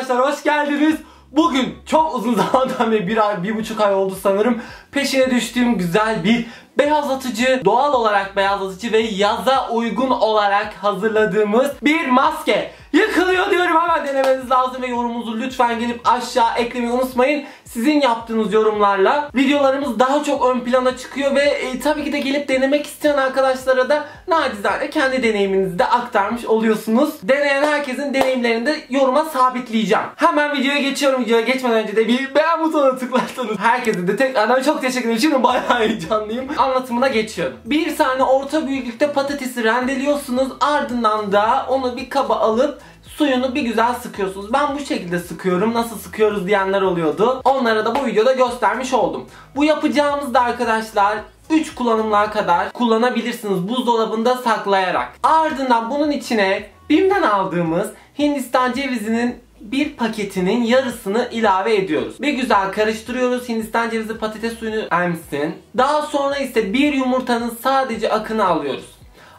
arkadaşlar hoş geldiniz. Bugün çok uzun zamandan beri bir ay, bir buçuk ay oldu sanırım. Peşine düştüğüm güzel bir beyazlatıcı, doğal olarak beyazlatıcı ve yaza uygun olarak hazırladığımız bir maske. Yıkılıyor diyorum hemen denemeniz lazım ve yorumunuzu lütfen gelip aşağı eklemeyi unutmayın. Sizin yaptığınız yorumlarla videolarımız daha çok ön plana çıkıyor ve e, tabii ki de gelip denemek isteyen arkadaşlara da nacizane kendi deneyiminizi de aktarmış oluyorsunuz. Deneyen herkesin deneyimlerini de yoruma sabitleyeceğim. Hemen videoya geçiyorum. Videoya geçmeden önce de bir beğen butonuna tıklarsanız herkese de tekrardan çok teşekkür ederim. Şimdi bayağı heyecanlıyım. Anlatımına geçiyorum. Bir tane orta büyüklükte patatesi rendeliyorsunuz. Ardından da onu bir kaba alıp suyunu bir güzel sıkıyorsunuz. Ben bu şekilde sıkıyorum. Nasıl sıkıyoruz diyenler oluyordu. Onlara da bu videoda göstermiş oldum. Bu yapacağımız da arkadaşlar 3 kullanımlar kadar kullanabilirsiniz buzdolabında saklayarak. Ardından bunun içine BİM'den aldığımız Hindistan cevizinin bir paketinin yarısını ilave ediyoruz. Bir güzel karıştırıyoruz. Hindistan cevizi patates suyunu emsin. Daha sonra ise bir yumurtanın sadece akını alıyoruz.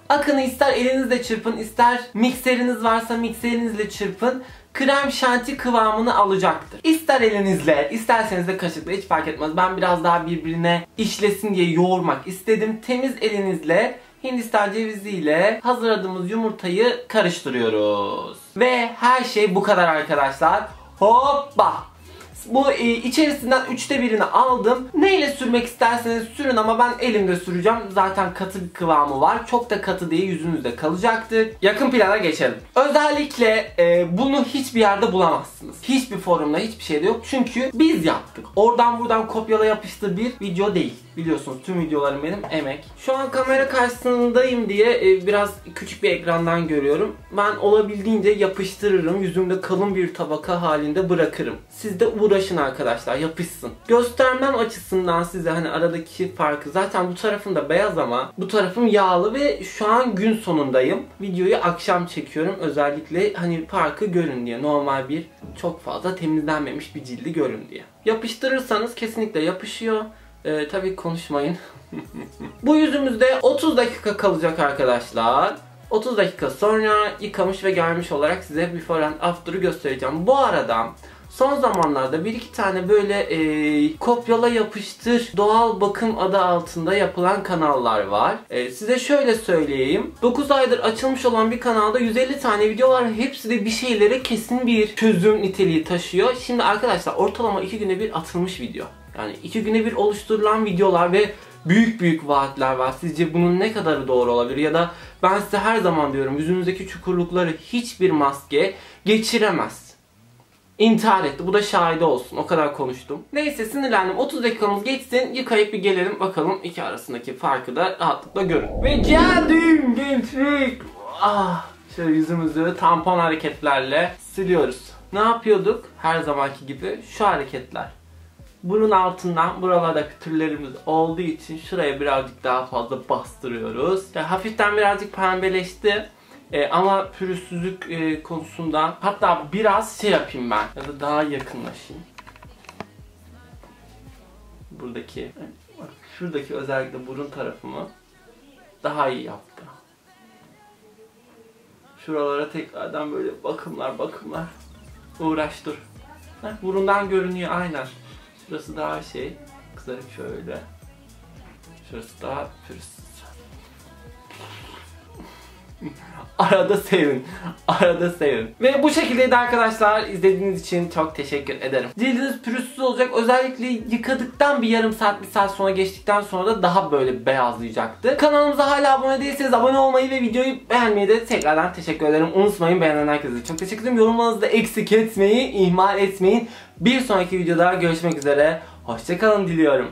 Akını ister elinizle çırpın ister mikseriniz varsa mikserinizle çırpın krem şanti kıvamını alacaktır. İster elinizle, isterseniz de kaşıkla hiç fark etmez. Ben biraz daha birbirine işlesin diye yoğurmak istedim. Temiz elinizle Hindistan ceviziyle hazırladığımız yumurtayı karıştırıyoruz. Ve her şey bu kadar arkadaşlar. Hoppa! Bu e, içerisinden üçte birini aldım. Neyle sürmek isterseniz sürün ama ben elimde süreceğim. Zaten katı bir kıvamı var. Çok da katı değil yüzünüzde kalacaktır. Yakın plana geçelim. Özellikle e, bunu hiçbir yerde bulamazsınız. Hiçbir forumda hiçbir şeyde yok. Çünkü biz yaptık. Oradan buradan kopyala yapıştır bir video değil. Biliyorsunuz tüm videolarım benim emek. Şu an kamera karşısındayım diye e, biraz küçük bir ekrandan görüyorum. Ben olabildiğince yapıştırırım. Yüzümde kalın bir tabaka halinde bırakırım. Siz de uğraşın arkadaşlar yapışsın. Göstermem açısından size hani aradaki farkı zaten bu tarafım da beyaz ama bu tarafım yağlı ve şu an gün sonundayım. Videoyu akşam çekiyorum özellikle hani farkı görün diye. Normal bir çok fazla temizlenmemiş bir cildi görün diye. Yapıştırırsanız kesinlikle yapışıyor. Ee, tabii konuşmayın. Bu yüzümüzde 30 dakika kalacak arkadaşlar. 30 dakika sonra yıkamış ve gelmiş olarak size before and after'ı göstereceğim. Bu arada son zamanlarda bir iki tane böyle e, kopyala yapıştır doğal bakım adı altında yapılan kanallar var. E, size şöyle söyleyeyim. 9 aydır açılmış olan bir kanalda 150 tane video var. Hepsi de bir şeylere kesin bir çözüm niteliği taşıyor. Şimdi arkadaşlar ortalama 2 güne bir atılmış video. Yani 2 güne bir oluşturulan videolar ve büyük büyük vaatler var. Sizce bunun ne kadarı doğru olabilir? Ya da ben size her zaman diyorum yüzünüzdeki çukurlukları hiçbir maske geçiremez. İntihar etti. Bu da şahide olsun. O kadar konuştum. Neyse sinirlendim. 30 dakikamız geçsin. Yıkayıp bir gelelim. Bakalım iki arasındaki farkı da rahatlıkla görün. Ve geldim gençlik. Ah, şöyle yüzümüzü tampon hareketlerle siliyoruz. Ne yapıyorduk? Her zamanki gibi şu hareketler. Bunun altından buralarda pütürlerimiz olduğu için şuraya birazcık daha fazla bastırıyoruz. Yani hafiften birazcık pembeleşti. Ee, ama pürüzsüzlük e, konusunda hatta biraz şey yapayım ben ya da daha yakınlaşayım. Buradaki şuradaki özellikle burun tarafımı daha iyi yaptı. Şuralara tekrardan böyle bakımlar bakımlar uğraş dur. Heh, burundan görünüyor aynen. Şurası daha şey kızarık şöyle. Şurası daha pürüzsüz. Arada sevin. Arada sevin. Ve bu şekildeydi arkadaşlar. İzlediğiniz için çok teşekkür ederim. Cildiniz pürüzsüz olacak. Özellikle yıkadıktan bir yarım saat bir saat sonra geçtikten sonra da daha böyle beyazlayacaktı. Kanalımıza hala abone değilseniz abone olmayı ve videoyu beğenmeyi de tekrardan teşekkür ederim. Unutmayın beğenen herkese çok teşekkür ederim. Yorumlarınızı da eksik etmeyi, ihmal etmeyin. Bir sonraki videoda görüşmek üzere. Hoşçakalın diliyorum.